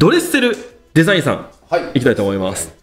ドレッセルデザインさん、はいいきたいと思います。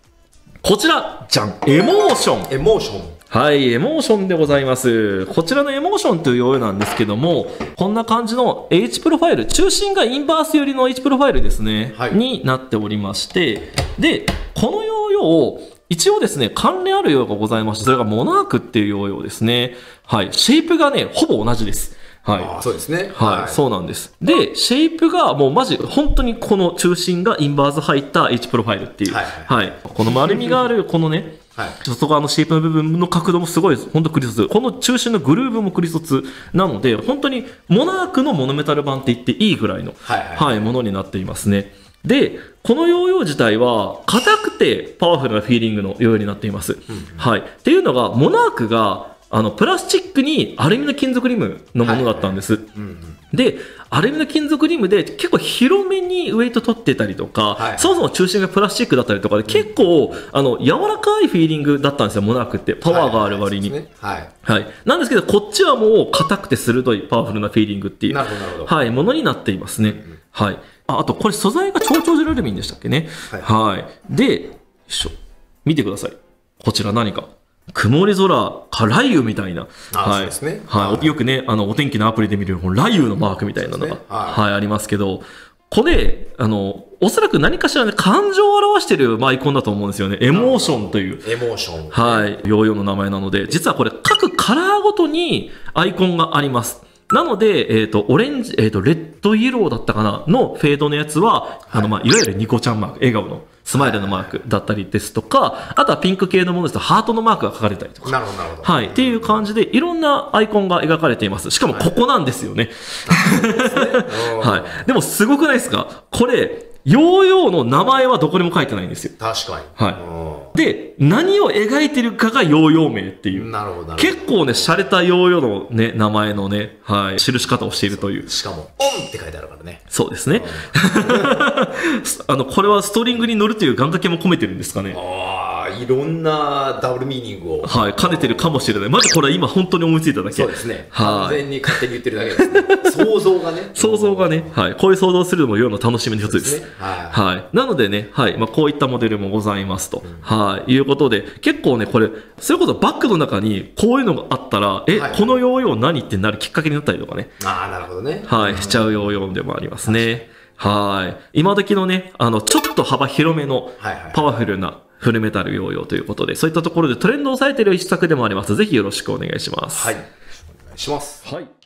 こちら、じゃん、エモーション。エモーション。はい、エモーションでございます。こちらのエモーションというヨーヨーなんですけども、こんな感じの H プロファイル、中心がインバース寄りの H プロファイルですね、はいになっておりまして、で、このヨーヨーを、一応ですね、関連あるヨーヨーがございまして、それがモナークっていうヨーヨーですね。はい、シェイプがね、ほぼ同じです。はい。そうですね。はい、そうなんです。で、シェイプがもうマジ、本当にこの中心がインバース入った H プロファイルっていう。はいはい。この丸みがある、このね、はい。外側のシェイプの部分の角度もすごい、本当クリソツ。この中心のグルーブもクリソツなので、本当にモナークのモノメタル版って言っていいぐらいの、はいはいはい、ものになっていますね。で、このヨーヨー自体は、硬くてパワフルなフィーリングのヨーヨーになっています。はい。っていうのが、モナークが、あの、プラスチックにアルミの金属リムのものだったんです。で、アルミの金属リムで結構広めにウェイト取ってたりとか、はいそもそも中心がプラスチックだったりとかで、結構、あの、柔らかいフィーリングだったんですよ、モナークって。パワーがある割に。はいはいなんですけど、こっちはもう硬くて鋭いパワフルなフィーリングっていう、はい、ものになっていますね。はい。ああと、これ素材が超長ジェラルミンでしたっけね。はいはい。で。見てください。こちら何か。曇り空か雷雨みたいな。あはい。ねはい。はいよくね、あの、お天気のアプリで見るこの雷雨のマークみたいなのが、ねは、はいいありますけど、これ、あの、おそらく何かしらね、感情を表してるまあアイコンだと思うんですよね。エモーションという。エモーション。はい、ヨーヨーの名前なので、実はこれ各カラーごとにアイコンがあります。なので、えっ、と、オレンジ、えっ、と、レッドイエローだったかな？のフェードのやつは、あの、まあ、いわゆるニコちゃんマーク、笑顔のスマイルのマークだったりですとか、あとはピンク系のものですと、ハートのマークが書かれたりとか。なるほど、なるほど。はい。っていう感じで、いろんなアイコンが描かれています。しかも、ここなんですよね。うんはい。でも、すごくないですか？これ、ヨーヨーの名前はどこにも書いてないんですよ。確かに。はいで、何を描いてるかがヨーヨー名っていううん。。なるほど、なるほど。結構ね、洒落たヨーヨーのね、名前のね、はい、記し方をしているという。しかも、オンって書いてあるからね。そうですね。あの、これはストリングに乗るという願掛けも込めてるんですかね。ああ、いろんなダブルミーニングを。はい、兼ねてるかもしれない。まずこれは今本当に思いついただけ。そうですね。はい完全に勝手に言ってるだけですね。想像がね。想像がね、はい、こういう想像するのも世の楽しみの一つです。ね。はい。はい。なのでね、はい。まあ、こういったモデルもございますと。はい。いうことで、結構ね、これ、それこそバッグの中にこういうのがあったら、え、はいこのヨーヨー何ってなるきっかけになったりとかね。ああ、なるほどね。はい、しちゃうヨーヨーでもありますね。はい。今時のね、あの、ちょっと幅広めのパワフルなフルメタルヨーヨーということで、そういったところでトレンドを抑えている一作でもあります。ぜひよろしくお願いします。はい。お願いします。はい。